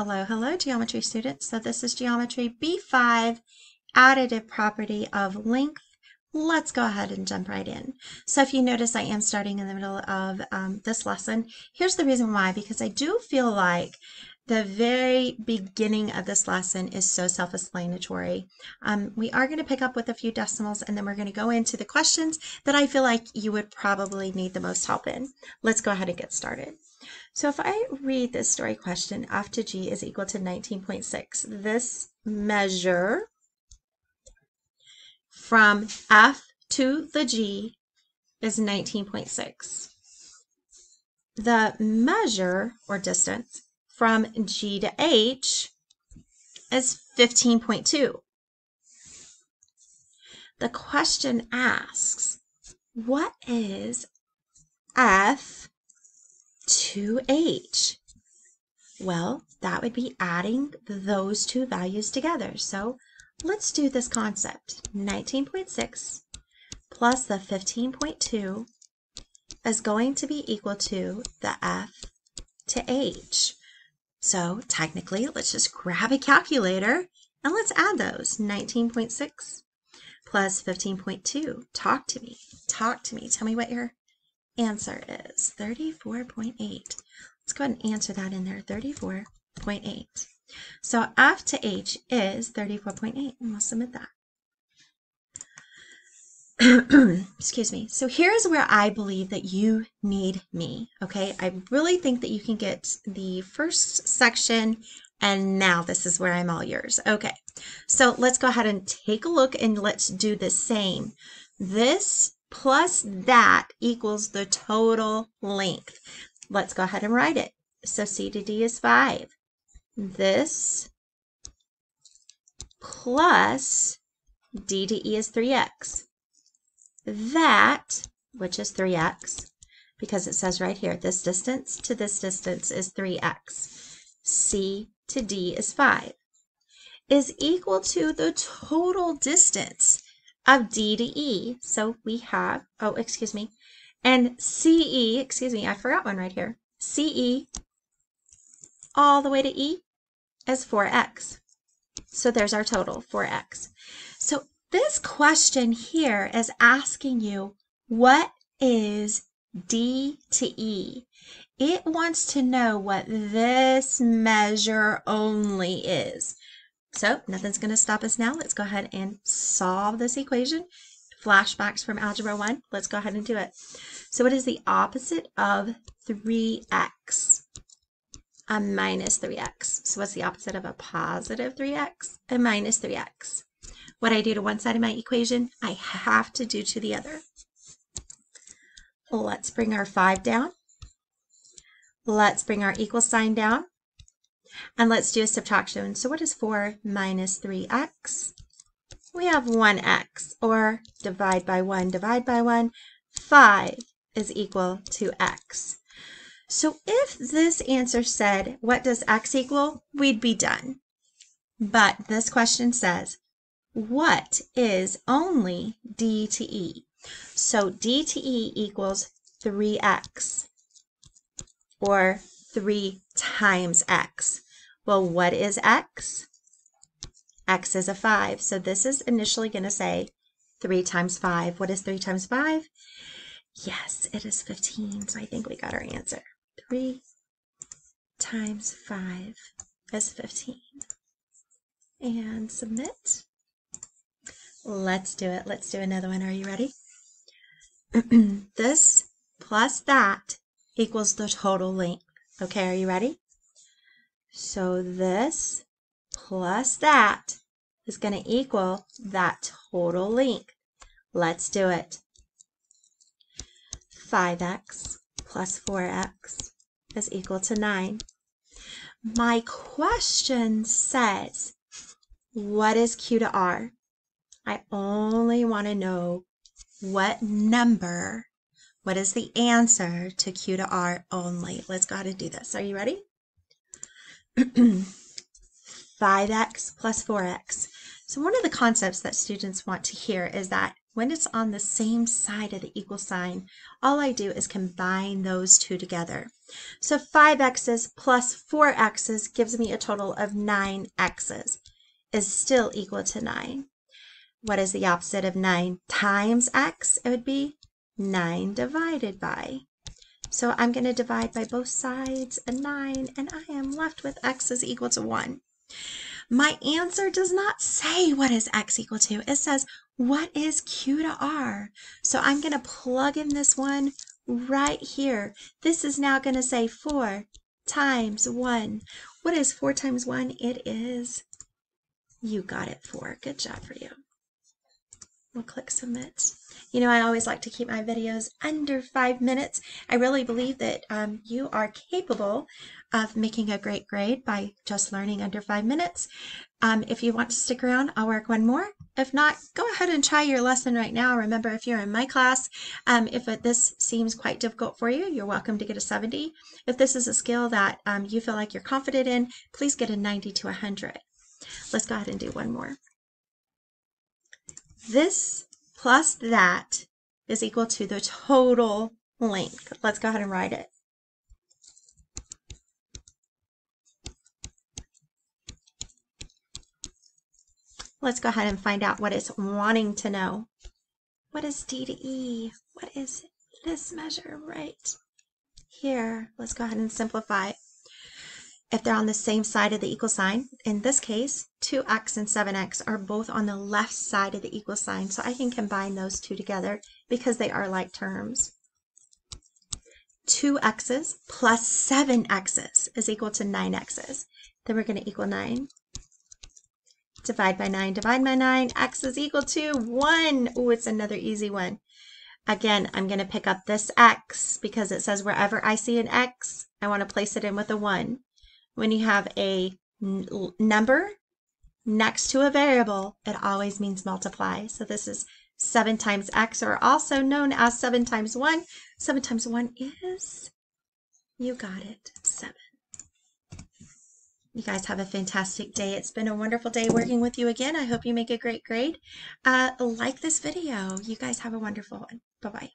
Hello, hello, geometry students. So this is geometry B5, additive property of length. Let's go ahead and jump right in. So if you notice, I am starting in the middle of um, this lesson. Here's the reason why, because I do feel like the very beginning of this lesson is so self-explanatory. Um, we are going to pick up with a few decimals and then we're going to go into the questions that I feel like you would probably need the most help in. Let's go ahead and get started. So if I read this story question, f to g is equal to 19.6, this measure from f to the g is 19.6. The measure, or distance, from G to H is 15.2. The question asks, what is F to H? Well, that would be adding those two values together. So let's do this concept. 19.6 plus the 15.2 is going to be equal to the F to H. So technically, let's just grab a calculator and let's add those. 19.6 plus 15.2. Talk to me. Talk to me. Tell me what your answer is. 34.8. Let's go ahead and answer that in there. 34.8. So F to H is 34.8, and we'll submit that. excuse me. So here's where I believe that you need me, okay? I really think that you can get the first section and now this is where I'm all yours. Okay, so let's go ahead and take a look and let's do the same. This plus that equals the total length. Let's go ahead and write it. So C to D is 5. This plus D to E is 3x that, which is 3x, because it says right here, this distance to this distance is 3x. C to D is 5, is equal to the total distance of D to E. So we have, oh, excuse me, and CE, excuse me, I forgot one right here. CE all the way to E is 4x. So there's our total, 4x. So this question here is asking you, what is D to E? It wants to know what this measure only is. So nothing's going to stop us now. Let's go ahead and solve this equation. Flashbacks from Algebra 1. Let's go ahead and do it. So what is the opposite of 3x? A minus 3x. So what's the opposite of a positive 3x? A minus 3x. What I do to one side of my equation, I have to do to the other. Let's bring our 5 down. Let's bring our equal sign down. And let's do a subtraction. So what is 4 minus 3x? We have 1x, or divide by 1, divide by 1. 5 is equal to x. So if this answer said, what does x equal? We'd be done. But this question says, what is only d to e? So d to e equals 3x, or 3 times x. Well, what is x? x is a 5. So this is initially going to say 3 times 5. What is 3 times 5? Yes, it is 15. So I think we got our answer. 3 times 5 is 15. And submit. Let's do it. Let's do another one. Are you ready? this plus that equals the total length. Okay, are you ready? So this plus that is going to equal that total length. Let's do it. 5x plus 4x is equal to 9. My question says, what is Q to R? I only want to know what number, what is the answer to Q to R only. Let's go ahead and do this. Are you ready? 5x plus 4x. So one of the concepts that students want to hear is that when it's on the same side of the equal sign, all I do is combine those two together. So 5x's plus 4x's gives me a total of 9x's is still equal to 9. What is the opposite of 9 times x? It would be 9 divided by. So I'm going to divide by both sides a 9, and I am left with x is equal to 1. My answer does not say what is x equal to. It says, what is q to r? So I'm going to plug in this one right here. This is now going to say 4 times 1. What is 4 times 1? It is, you got it 4. Good job for you. We'll click submit. You know, I always like to keep my videos under five minutes. I really believe that um, you are capable of making a great grade by just learning under five minutes. Um, if you want to stick around, I'll work one more. If not, go ahead and try your lesson right now. Remember, if you're in my class, um, if it, this seems quite difficult for you, you're welcome to get a 70. If this is a skill that um, you feel like you're confident in, please get a 90 to 100. Let's go ahead and do one more. This plus that is equal to the total length. Let's go ahead and write it. Let's go ahead and find out what it's wanting to know. What is D to E? What is this measure right here? Let's go ahead and simplify. If they're on the same side of the equal sign, in this case, 2x and 7x are both on the left side of the equal sign, so I can combine those two together because they are like terms. 2x's plus 7x's is equal to 9x's. Then we're going to equal 9 divide by 9, divide by 9, x is equal to 1. Oh, it's another easy one. Again, I'm going to pick up this x because it says wherever I see an x, I want to place it in with a 1. When you have a number next to a variable, it always means multiply. So this is 7 times x, or also known as 7 times 1. 7 times 1 is, you got it, 7. You guys have a fantastic day. It's been a wonderful day working with you again. I hope you make a great grade. Uh, like this video. You guys have a wonderful one. Bye-bye.